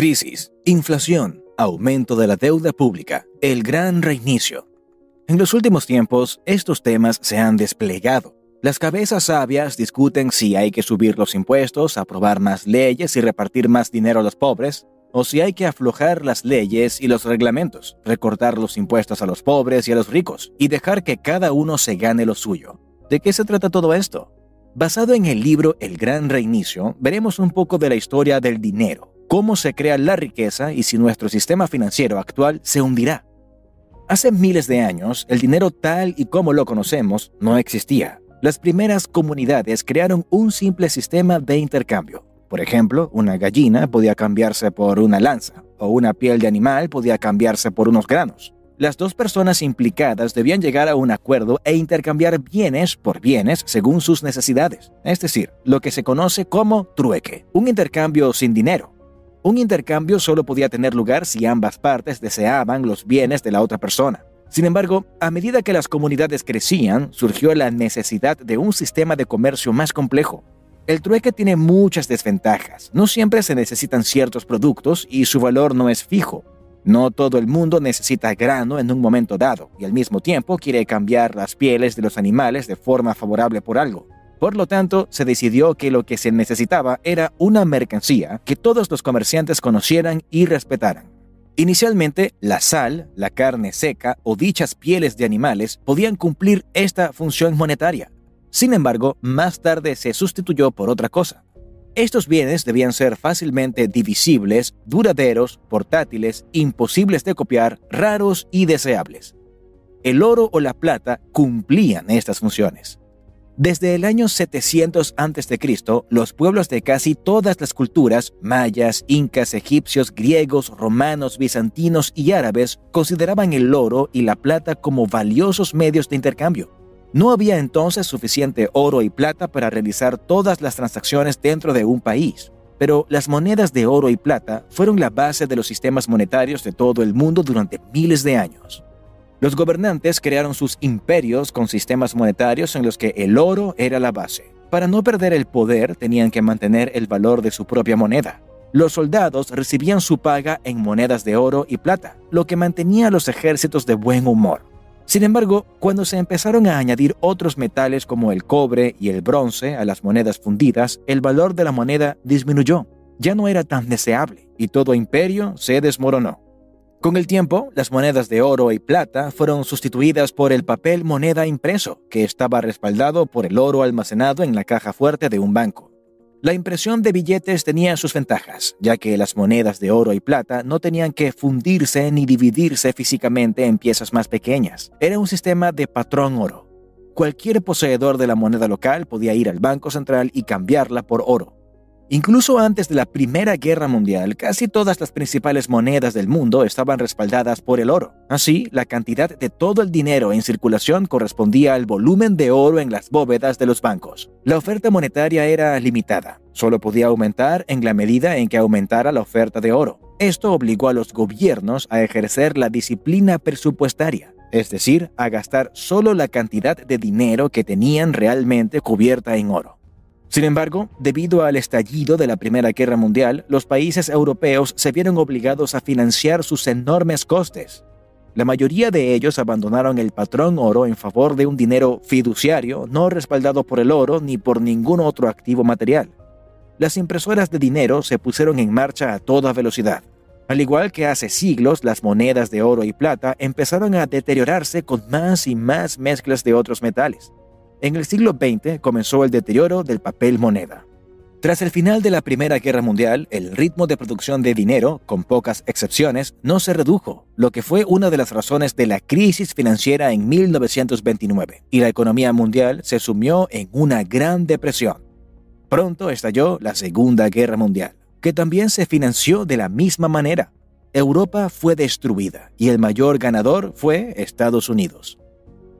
Crisis, inflación, aumento de la deuda pública, el gran reinicio. En los últimos tiempos, estos temas se han desplegado. Las cabezas sabias discuten si hay que subir los impuestos, aprobar más leyes y repartir más dinero a los pobres, o si hay que aflojar las leyes y los reglamentos, recortar los impuestos a los pobres y a los ricos, y dejar que cada uno se gane lo suyo. ¿De qué se trata todo esto? Basado en el libro El Gran Reinicio, veremos un poco de la historia del dinero, cómo se crea la riqueza y si nuestro sistema financiero actual se hundirá. Hace miles de años, el dinero tal y como lo conocemos no existía. Las primeras comunidades crearon un simple sistema de intercambio. Por ejemplo, una gallina podía cambiarse por una lanza, o una piel de animal podía cambiarse por unos granos. Las dos personas implicadas debían llegar a un acuerdo e intercambiar bienes por bienes según sus necesidades, es decir, lo que se conoce como trueque, un intercambio sin dinero. Un intercambio solo podía tener lugar si ambas partes deseaban los bienes de la otra persona. Sin embargo, a medida que las comunidades crecían, surgió la necesidad de un sistema de comercio más complejo. El trueque tiene muchas desventajas. No siempre se necesitan ciertos productos y su valor no es fijo. No todo el mundo necesita grano en un momento dado y al mismo tiempo quiere cambiar las pieles de los animales de forma favorable por algo. Por lo tanto, se decidió que lo que se necesitaba era una mercancía que todos los comerciantes conocieran y respetaran. Inicialmente, la sal, la carne seca o dichas pieles de animales podían cumplir esta función monetaria. Sin embargo, más tarde se sustituyó por otra cosa. Estos bienes debían ser fácilmente divisibles, duraderos, portátiles, imposibles de copiar, raros y deseables. El oro o la plata cumplían estas funciones. Desde el año 700 a.C., los pueblos de casi todas las culturas, mayas, incas, egipcios, griegos, romanos, bizantinos y árabes, consideraban el oro y la plata como valiosos medios de intercambio. No había entonces suficiente oro y plata para realizar todas las transacciones dentro de un país, pero las monedas de oro y plata fueron la base de los sistemas monetarios de todo el mundo durante miles de años. Los gobernantes crearon sus imperios con sistemas monetarios en los que el oro era la base. Para no perder el poder tenían que mantener el valor de su propia moneda. Los soldados recibían su paga en monedas de oro y plata, lo que mantenía a los ejércitos de buen humor. Sin embargo, cuando se empezaron a añadir otros metales como el cobre y el bronce a las monedas fundidas, el valor de la moneda disminuyó. Ya no era tan deseable y todo imperio se desmoronó. Con el tiempo, las monedas de oro y plata fueron sustituidas por el papel moneda impreso, que estaba respaldado por el oro almacenado en la caja fuerte de un banco. La impresión de billetes tenía sus ventajas, ya que las monedas de oro y plata no tenían que fundirse ni dividirse físicamente en piezas más pequeñas. Era un sistema de patrón oro. Cualquier poseedor de la moneda local podía ir al Banco Central y cambiarla por oro. Incluso antes de la Primera Guerra Mundial, casi todas las principales monedas del mundo estaban respaldadas por el oro. Así, la cantidad de todo el dinero en circulación correspondía al volumen de oro en las bóvedas de los bancos. La oferta monetaria era limitada. Solo podía aumentar en la medida en que aumentara la oferta de oro. Esto obligó a los gobiernos a ejercer la disciplina presupuestaria, es decir, a gastar solo la cantidad de dinero que tenían realmente cubierta en oro. Sin embargo, debido al estallido de la Primera Guerra Mundial, los países europeos se vieron obligados a financiar sus enormes costes. La mayoría de ellos abandonaron el patrón oro en favor de un dinero fiduciario no respaldado por el oro ni por ningún otro activo material. Las impresoras de dinero se pusieron en marcha a toda velocidad. Al igual que hace siglos, las monedas de oro y plata empezaron a deteriorarse con más y más mezclas de otros metales. En el siglo XX comenzó el deterioro del papel moneda. Tras el final de la Primera Guerra Mundial, el ritmo de producción de dinero, con pocas excepciones, no se redujo, lo que fue una de las razones de la crisis financiera en 1929, y la economía mundial se sumió en una gran depresión. Pronto estalló la Segunda Guerra Mundial, que también se financió de la misma manera. Europa fue destruida y el mayor ganador fue Estados Unidos.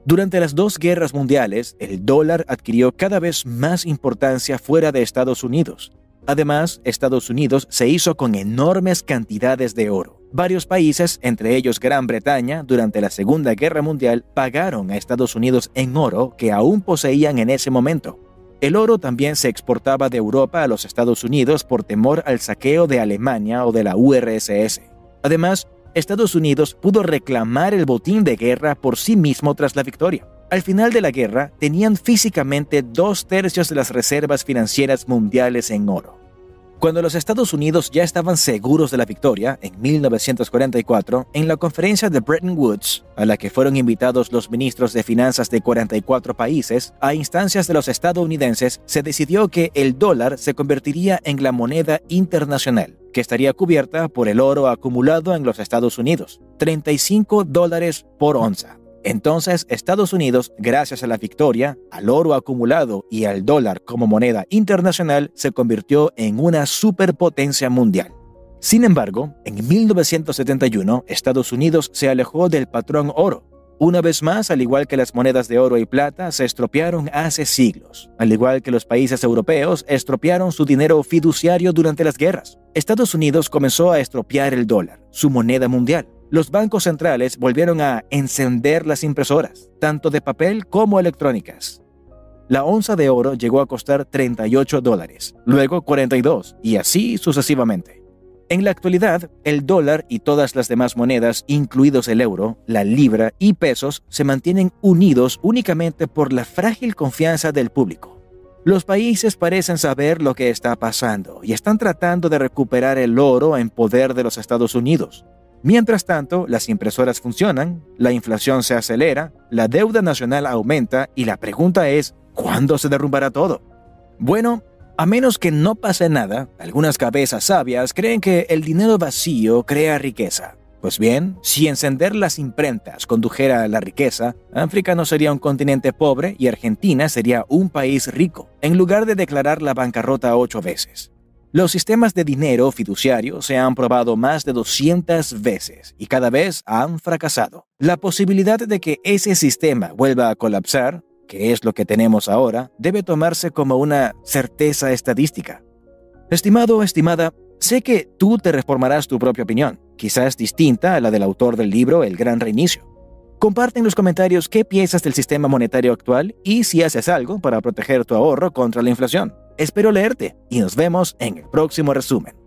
Durante las dos guerras mundiales, el dólar adquirió cada vez más importancia fuera de Estados Unidos. Además, Estados Unidos se hizo con enormes cantidades de oro. Varios países, entre ellos Gran Bretaña, durante la Segunda Guerra Mundial, pagaron a Estados Unidos en oro que aún poseían en ese momento. El oro también se exportaba de Europa a los Estados Unidos por temor al saqueo de Alemania o de la URSS. Además, Estados Unidos pudo reclamar el botín de guerra por sí mismo tras la victoria. Al final de la guerra, tenían físicamente dos tercios de las reservas financieras mundiales en oro. Cuando los Estados Unidos ya estaban seguros de la victoria, en 1944, en la conferencia de Bretton Woods, a la que fueron invitados los ministros de finanzas de 44 países, a instancias de los estadounidenses, se decidió que el dólar se convertiría en la moneda internacional, que estaría cubierta por el oro acumulado en los Estados Unidos, 35 dólares por onza. Entonces, Estados Unidos, gracias a la victoria, al oro acumulado y al dólar como moneda internacional, se convirtió en una superpotencia mundial. Sin embargo, en 1971, Estados Unidos se alejó del patrón oro. Una vez más, al igual que las monedas de oro y plata, se estropearon hace siglos. Al igual que los países europeos, estropearon su dinero fiduciario durante las guerras. Estados Unidos comenzó a estropear el dólar, su moneda mundial los bancos centrales volvieron a encender las impresoras, tanto de papel como electrónicas. La onza de oro llegó a costar 38 dólares, luego 42 y así sucesivamente. En la actualidad, el dólar y todas las demás monedas, incluidos el euro, la libra y pesos, se mantienen unidos únicamente por la frágil confianza del público. Los países parecen saber lo que está pasando y están tratando de recuperar el oro en poder de los Estados Unidos, Mientras tanto, las impresoras funcionan, la inflación se acelera, la deuda nacional aumenta y la pregunta es, ¿cuándo se derrumbará todo? Bueno, a menos que no pase nada, algunas cabezas sabias creen que el dinero vacío crea riqueza. Pues bien, si encender las imprentas condujera a la riqueza, África no sería un continente pobre y Argentina sería un país rico, en lugar de declarar la bancarrota ocho veces. Los sistemas de dinero fiduciario se han probado más de 200 veces y cada vez han fracasado. La posibilidad de que ese sistema vuelva a colapsar, que es lo que tenemos ahora, debe tomarse como una certeza estadística. Estimado estimada, sé que tú te reformarás tu propia opinión, quizás distinta a la del autor del libro El Gran Reinicio. Comparte en los comentarios qué piensas del sistema monetario actual y si haces algo para proteger tu ahorro contra la inflación. Espero leerte y nos vemos en el próximo resumen.